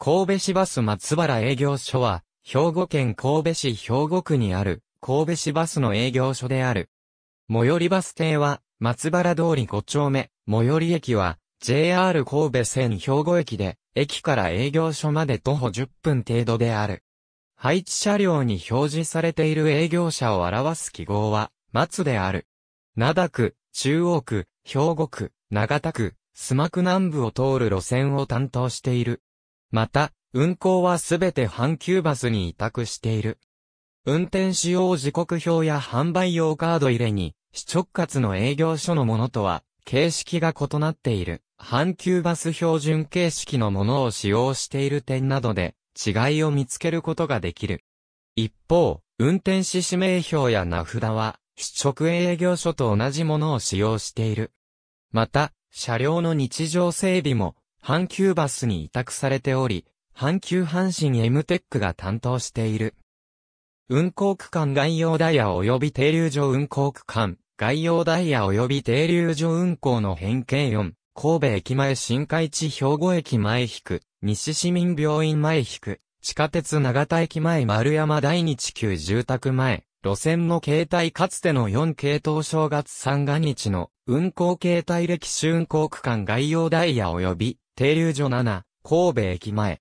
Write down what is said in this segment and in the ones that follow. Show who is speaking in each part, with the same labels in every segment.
Speaker 1: 神戸市バス松原営業所は、兵庫県神戸市兵庫区にある、神戸市バスの営業所である。最寄りバス停は、松原通り5丁目、最寄り駅は、JR 神戸線兵庫駅で、駅から営業所まで徒歩10分程度である。配置車両に表示されている営業車を表す記号は、松である。灘区、中央区、兵庫区、長田区、須磨区南部を通る路線を担当している。また、運行はすべて阪急バスに委託している。運転使用時刻表や販売用カード入れに、市直轄の営業所のものとは、形式が異なっている。阪急バス標準形式のものを使用している点などで、違いを見つけることができる。一方、運転士指名表や名札は、市直営業所と同じものを使用している。また、車両の日常整備も、阪急バスに委託されており、阪急阪神 M テックが担当している。運行区間概要ダイヤ及び停留所運行区間、概要ダイヤ及び停留所運行の変形4、神戸駅前新海地兵庫駅前引く、西市民病院前引く、地下鉄長田駅前丸山第日旧住宅前、路線の形態かつての4系統正月三が日の運行形態歴史運行区間概要ダイヤ及び停留所7、神戸駅前。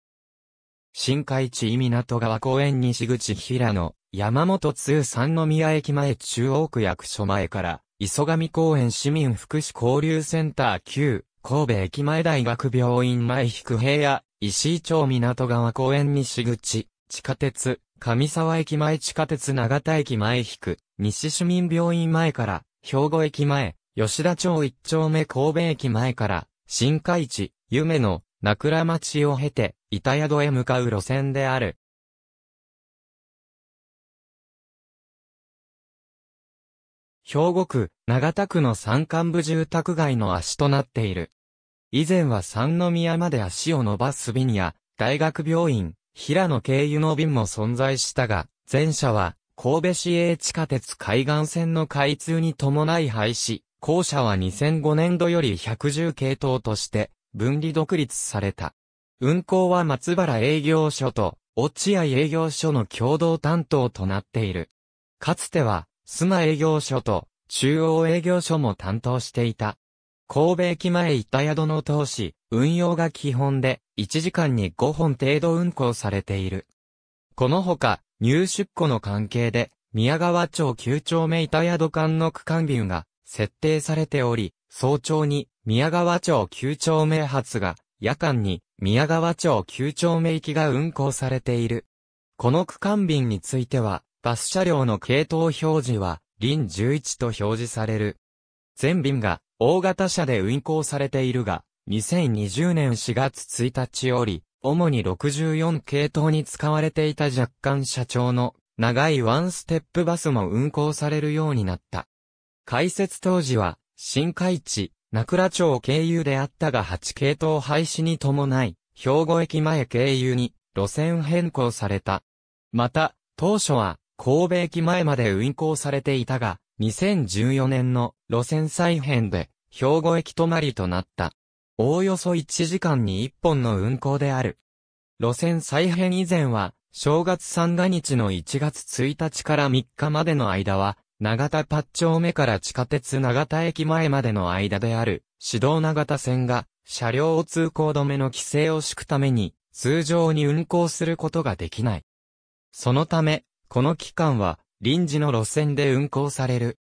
Speaker 1: 新海地港川公園西口平野、山本通三宮駅前中央区役所前から、磯上公園市民福祉交流センター9、神戸駅前大学病院前引平野、石井町港川公園西口、地下鉄、上沢駅前地下鉄長田駅前引く、西市民病院前から、兵庫駅前、吉田町一丁目神戸駅前から、新海地、夢の、名倉町を経て、板宿へ向かう路線である。兵庫区、長田区の山間部住宅街の足となっている。以前は三宮まで足を伸ばす便や、大学病院、平野経由の便も存在したが、前者は、神戸市営地下鉄海岸線の開通に伴い廃止、後者は2005年度より110系統として、分離独立された。運行は松原営業所と、落合営業所の共同担当となっている。かつては、須磨営業所と、中央営業所も担当していた。神戸駅前板宿の投資、運用が基本で、1時間に5本程度運行されている。このほか、入出庫の関係で、宮川町9丁目板宿間の区間便が設定されており、早朝に宮川町9丁目発が、夜間に宮川町9丁目行きが運行されている。この区間便については、バス車両の系統表示は、臨11と表示される。全便が大型車で運行されているが、2020年4月1日より、主に64系統に使われていた若干車長の長いワンステップバスも運行されるようになった。開設当時は、新海地、名倉町経由であったが8系統廃止に伴い、兵庫駅前経由に路線変更された。また、当初は神戸駅前まで運行されていたが、2014年の路線再編で、兵庫駅止まりとなった。おおよそ1時間に1本の運行である。路線再編以前は、正月三が日の1月1日から3日までの間は、長田八丁目から地下鉄長田駅前までの間である、指導長田線が、車両を通行止めの規制を敷くために、通常に運行することができない。そのため、この期間は、臨時の路線で運行される。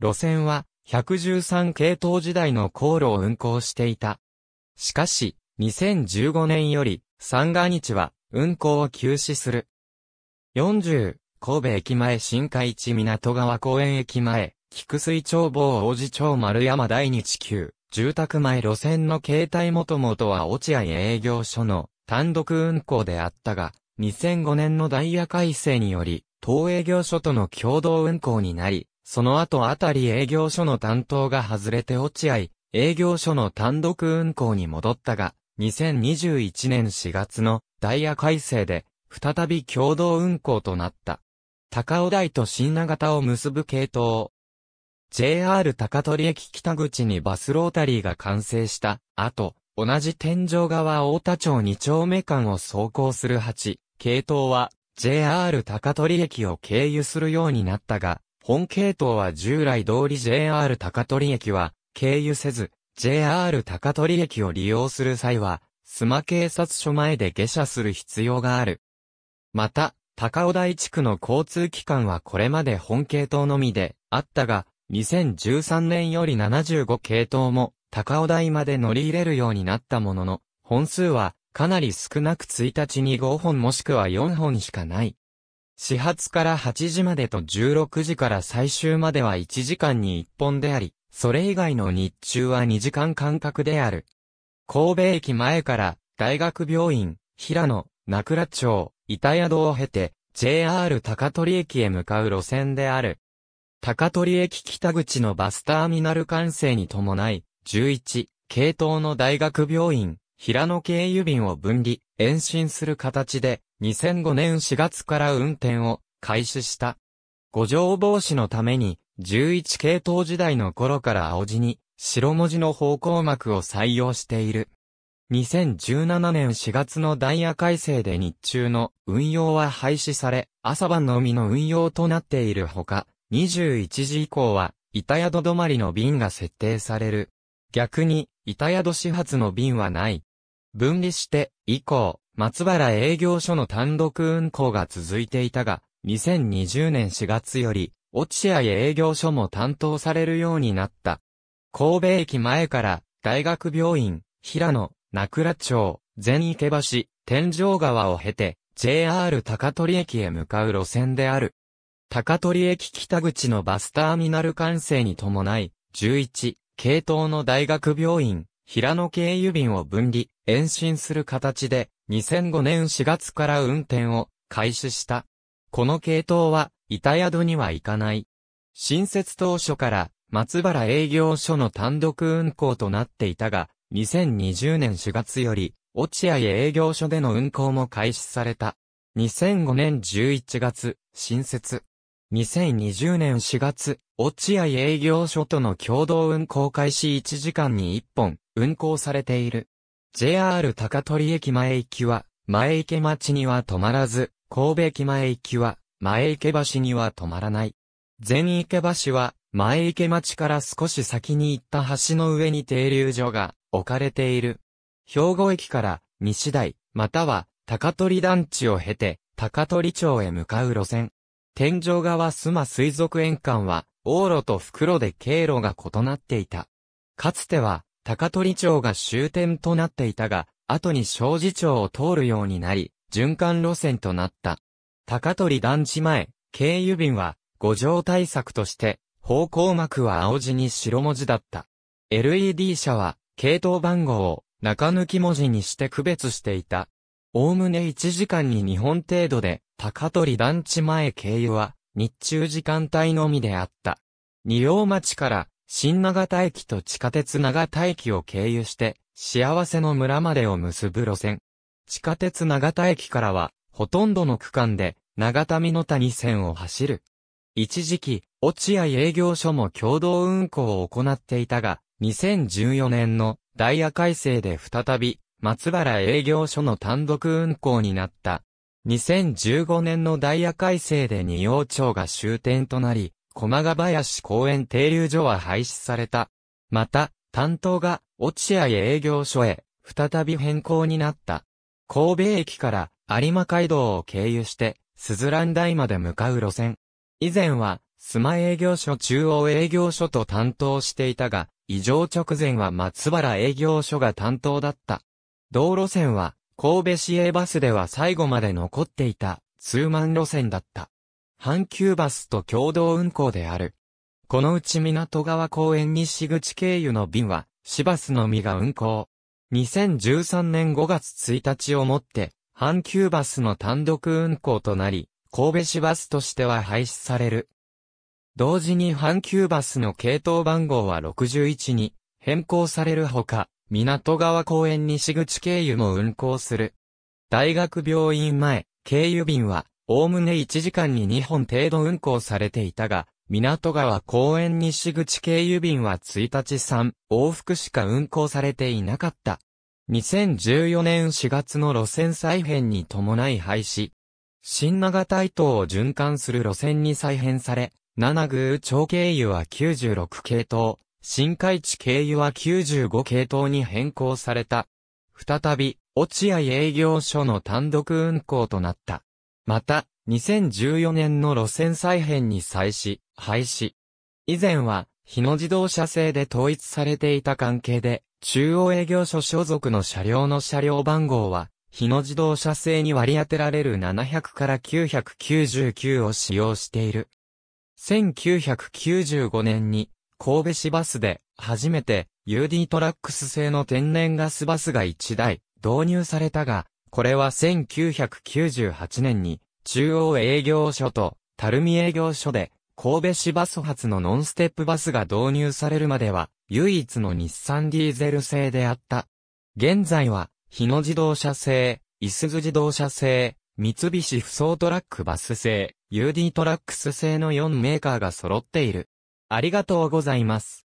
Speaker 1: 路線は、113系統時代の航路を運行していた。しかし、2015年より、三が日は、運行を休止する。40、神戸駅前新海地港川公園駅前、菊水町坊王子町丸山第日旧、住宅前路線の形態もともとは落合営業所の単独運行であったが、2005年のダイヤ改正により、当営業所との共同運行になり、その後あたり営業所の担当が外れて落合、営業所の単独運行に戻ったが、2021年4月のダイヤ改正で、再び共同運行となった。高尾台と新長田を結ぶ系統。JR 高取駅北口にバスロータリーが完成した後、同じ天井川大田町2丁目間を走行する8、系統は JR 高取駅を経由するようになったが、本系統は従来通り JR 高取駅は経由せず、JR 高取駅を利用する際は、須磨警察署前で下車する必要がある。また、高尾台地区の交通機関はこれまで本系統のみであったが、2013年より75系統も高尾台まで乗り入れるようになったものの、本数はかなり少なく1日に5本もしくは4本しかない。始発から8時までと16時から最終までは1時間に1本であり、それ以外の日中は2時間間隔である。神戸駅前から大学病院、平野、名倉町、板宿を経て JR 高取駅へ向かう路線である。高取駅北口のバスターミナル完成に伴い、11、系統の大学病院、平野経由便を分離、延伸する形で、2005年4月から運転を開始した。五条防止のために、11系統時代の頃から青字に、白文字の方向幕を採用している。2017年4月のダイヤ改正で日中の運用は廃止され、朝晩のみの運用となっているほか、21時以降は、板宿止まりの便が設定される。逆に、板宿始発の便はない。分離して、以降、松原営業所の単独運行が続いていたが、2020年4月より、落合営業所も担当されるようになった。神戸駅前から、大学病院、平野、名倉町、全池橋、天井川を経て、JR 高取駅へ向かう路線である。高取駅北口のバスターミナル完成に伴い、11、系統の大学病院、平野経由便を分離、延伸する形で、2005年4月から運転を開始した。この系統は、板宿には行かない。新設当初から、松原営業所の単独運行となっていたが、2020年4月より、落合営業所での運行も開始された。2005年11月、新設。2020年4月、落合営業所との共同運行開始1時間に1本、運行されている。JR 高取駅前行きは、前池町には止まらず、神戸駅前行きは、前池橋には止まらない。全池橋は、前池町から少し先に行った橋の上に停留所が置かれている。兵庫駅から西台、または高取団地を経て高取町へ向かう路線。天井川須磨水族園間は、往路と袋で経路が異なっていた。かつては、高取町が終点となっていたが、後に庄司町を通るようになり、循環路線となった。高取団地前、経由便は、五条対策として、方向幕は青字に白文字だった。LED 車は、系統番号を中抜き文字にして区別していた。おおむね1時間に2本程度で、高取団地前経由は、日中時間帯のみであった。二葉町から新長田駅と地下鉄長田駅を経由して、幸せの村までを結ぶ路線。地下鉄長田駅からは、ほとんどの区間で、長田美の谷線を走る。一時期、落合営業所も共同運行を行っていたが、2014年のダイヤ改正で再び、松原営業所の単独運行になった。2015年のダイヤ改正で二葉町が終点となり、駒ヶ林公園停留所は廃止された。また、担当が落合営業所へ再び変更になった。神戸駅から有馬街道を経由して、鈴蘭台まで向かう路線。以前は、須磨営業所中央営業所と担当していたが、異常直前は松原営業所が担当だった。道路線は、神戸市営バスでは最後まで残っていた、ツーマン路線だった。阪急バスと共同運行である。このうち港川公園西口経由の便は、市バスのみが運行。2013年5月1日をもって、阪急バスの単独運行となり、神戸市バスとしては廃止される。同時に阪急バスの系統番号は61に変更されるほか、港川公園西口経由も運行する。大学病院前、経由便は、おおむね1時間に2本程度運行されていたが、港川公園西口経由便は1日3往復しか運行されていなかった。2014年4月の路線再編に伴い廃止。新長台島を循環する路線に再編され、七宮町経由は96系統、新海地経由は95系統に変更された。再び、落合営業所の単独運行となった。また、2014年の路線再編に際し、廃止。以前は、日野自動車製で統一されていた関係で、中央営業所所属の車両の車両番号は、日野自動車製に割り当てられる700から999を使用している。1995年に、神戸市バスで、初めて、UD トラックス製の天然ガスバスが1台、導入されたが、これは1998年に、中央営業所と、垂水営業所で、神戸市バス発のノンステップバスが導入されるまでは、唯一の日産ディーゼル製であった。現在は、日野自動車製、いすず自動車製、三菱不走トラックバス製、UD トラックス製の4メーカーが揃っている。ありがとうございます。